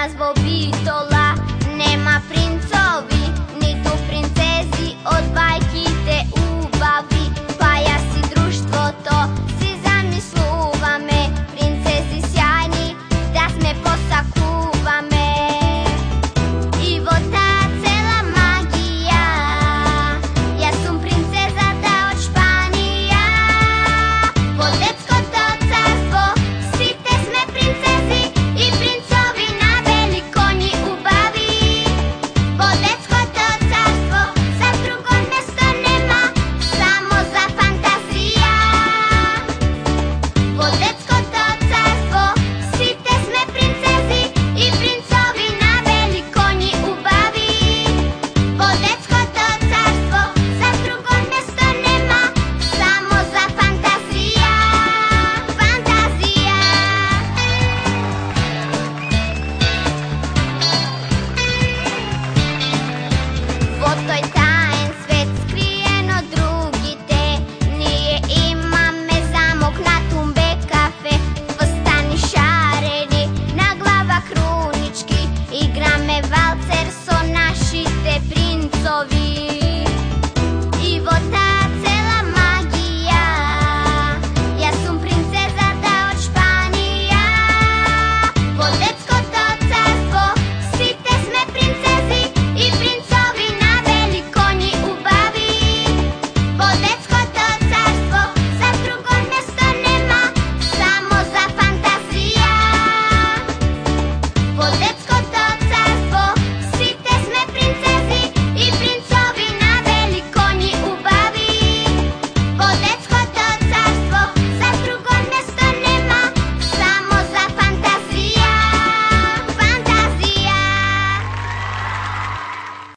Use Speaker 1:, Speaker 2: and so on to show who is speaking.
Speaker 1: nas bobitos.